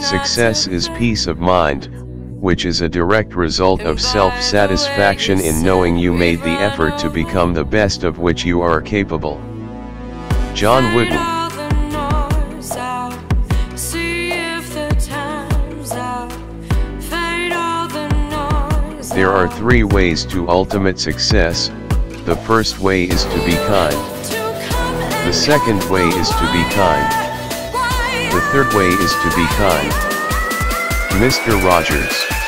Success is peace of mind, which is a direct result of self-satisfaction in knowing you made the effort to become the best of which you are capable. John Wooden all the noise out. See if the time's out. Fade all the noise There are three ways to ultimate success, the first way is to be kind, To come and the second way is to be kind, the third way is to be kind. Mr. Rogers